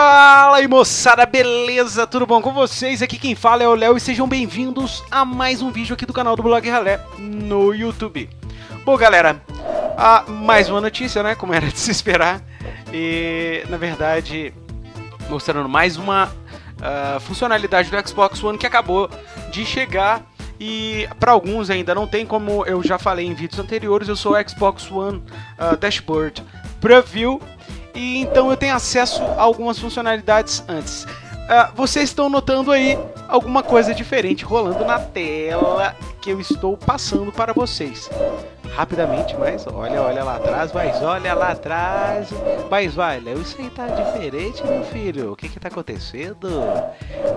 Fala aí moçada, beleza? Tudo bom com vocês? Aqui quem fala é o Léo e sejam bem-vindos a mais um vídeo aqui do canal do Blog Ralé no YouTube. Bom galera, a mais uma notícia, né? Como era de se esperar. E na verdade, mostrando mais uma uh, funcionalidade do Xbox One que acabou de chegar e para alguns ainda não tem, como eu já falei em vídeos anteriores, eu sou o Xbox One uh, Dashboard Preview e então eu tenho acesso a algumas funcionalidades antes. Uh, vocês estão notando aí alguma coisa diferente rolando na tela que eu estou passando para vocês. Rapidamente, mas olha, olha lá atrás, mas olha lá atrás, mas olha, isso aí tá diferente, meu filho. O que que tá acontecendo?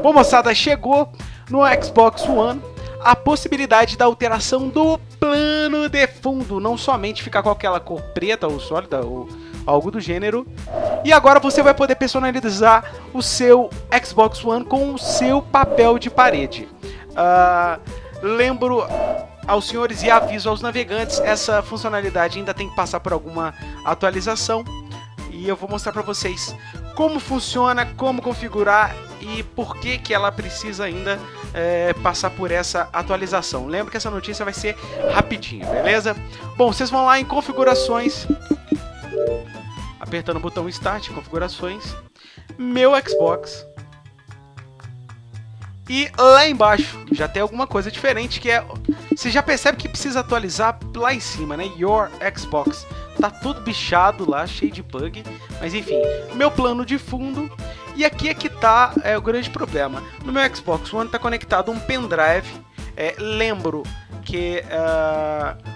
Bom, moçada, chegou no Xbox One a possibilidade da alteração do plano de fundo, não somente ficar com aquela cor preta ou sólida ou algo do gênero. E agora você vai poder personalizar o seu Xbox One com o seu papel de parede. Uh, lembro aos senhores e aviso aos navegantes, essa funcionalidade ainda tem que passar por alguma atualização. E eu vou mostrar para vocês como funciona, como configurar e por que, que ela precisa ainda é, passar por essa atualização. Lembra que essa notícia vai ser rapidinho, beleza? Bom, vocês vão lá em configurações, apertando o botão Start, configurações, meu Xbox. E lá embaixo já tem alguma coisa diferente que é. Você já percebe que precisa atualizar lá em cima, né? Your Xbox. Tá tudo bichado lá, cheio de bug. Mas enfim, meu plano de fundo. E aqui é que tá é, o grande problema. No meu Xbox One tá conectado um pendrive. É, lembro que. Uh,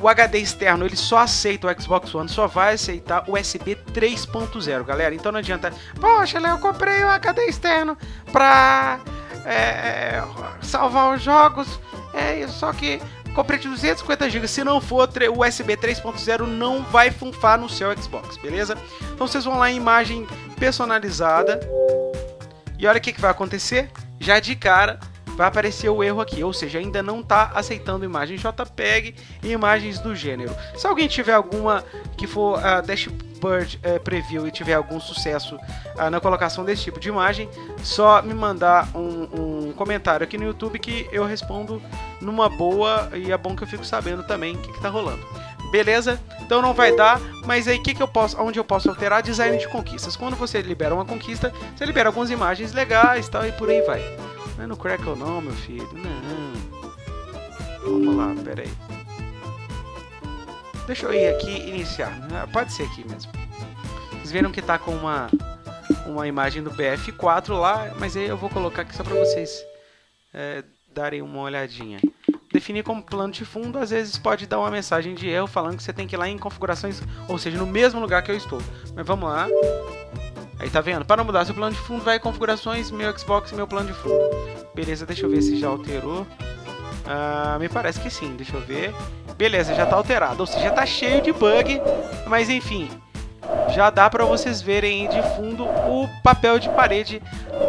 o HD externo ele só aceita o Xbox One, só vai aceitar USB 3.0, galera. Então não adianta, poxa, eu comprei o HD externo pra é, salvar os jogos, é, só que comprei de 250 GB. Se não for USB 3.0, não vai funfar no seu Xbox, beleza? Então vocês vão lá em imagem personalizada e olha o que, que vai acontecer. Já de cara, vai aparecer o erro aqui, ou seja, ainda não está aceitando imagens JPEG e imagens do gênero. Se alguém tiver alguma que for uh, Dashboard uh, Preview e tiver algum sucesso uh, na colocação desse tipo de imagem, só me mandar um, um, comentário aqui no YouTube que eu respondo numa boa e é bom que eu fico sabendo também o que está rolando. Beleza? Então não vai dar, mas aí que que eu posso, onde eu posso alterar design de conquistas. Quando você libera uma conquista, você libera algumas imagens legais, tal e por aí vai. Não é no Crackle não, meu filho. Não. Vamos lá, pera aí. Deixa eu ir aqui iniciar. Ah, pode ser aqui mesmo. Vocês viram que tá com uma, uma imagem do BF4 lá, mas aí eu vou colocar aqui só para vocês é, darem uma olhadinha. Definir como plano de fundo, às vezes pode dar uma mensagem de erro falando que você tem que ir lá em configurações, ou seja, no mesmo lugar que eu estou. Mas vamos lá. Aí tá vendo? Para mudar seu plano de fundo, vai configurações, meu Xbox e meu plano de fundo. Beleza, deixa eu ver se já alterou. Ah, me parece que sim, deixa eu ver. Beleza, já tá alterado, ou seja, tá cheio de bug, mas enfim, já dá para vocês verem de fundo o papel de parede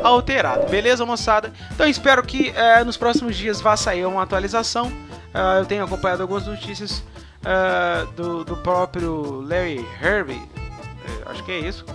alterado, beleza, moçada? Então espero que eh, nos próximos dias vá sair uma atualização. Ah, eu tenho acompanhado algumas notícias ah, do, do próprio Larry Herbie, eh, acho que é isso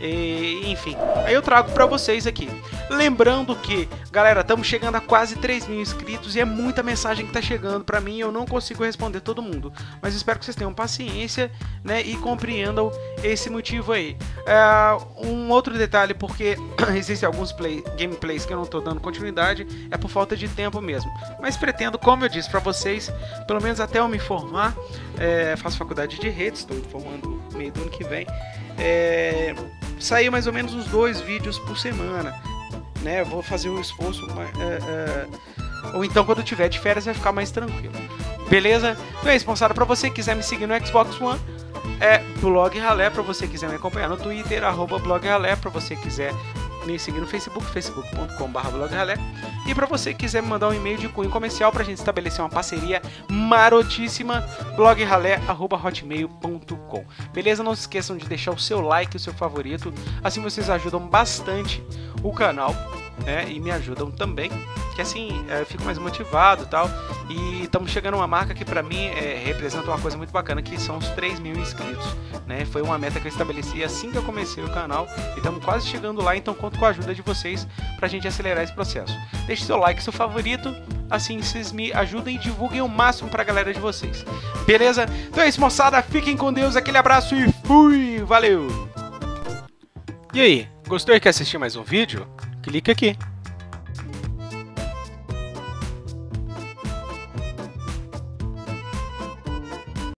e, enfim, aí eu trago para vocês aqui. Lembrando que, galera, estamos chegando a quase 3 mil inscritos e é muita mensagem que está chegando para mim. Eu não consigo responder todo mundo, mas espero que vocês tenham paciência, né, e compreendam esse motivo aí. É, um outro detalhe, porque existem alguns play, gameplays que eu não estou dando continuidade, é por falta de tempo mesmo. Mas pretendo, como eu disse para vocês, pelo menos até eu me formar, é, faço faculdade de redes, estou formando meio do ano que vem. É, sair mais ou menos uns dois vídeos por semana, né? vou fazer um esforço, é, é, ou então quando tiver de férias vai ficar mais tranquilo. Beleza? Então é isso, moçada. Pra você que quiser me seguir no Xbox One, é blog ralé. Pra você quiser me acompanhar no Twitter, arroba blog ralé. Pra você quiser me seguir no Facebook, facebook.com.br. E para você que quiser mandar um e-mail de cunho comercial para a gente estabelecer uma parceria marotíssima, blogralé.hotmail.com. Beleza? Não se esqueçam de deixar o seu like, o seu favorito, assim vocês ajudam bastante o canal. Né, e me ajudam também, que assim é, eu fico mais motivado tal. E estamos chegando a uma marca que para mim é, representa uma coisa muito bacana, que são os 3 mil inscritos. Né? Foi uma meta que eu estabeleci assim que eu comecei o canal e estamos quase chegando lá, então conto com a ajuda de vocês para a gente acelerar esse processo. Deixe seu like, seu favorito, assim vocês me ajudem e divulguem o máximo para a galera de vocês. Beleza? Então é isso, moçada. Fiquem com Deus, aquele abraço e fui! Valeu! E aí, gostou e quer assistir mais um vídeo? Clique aqui.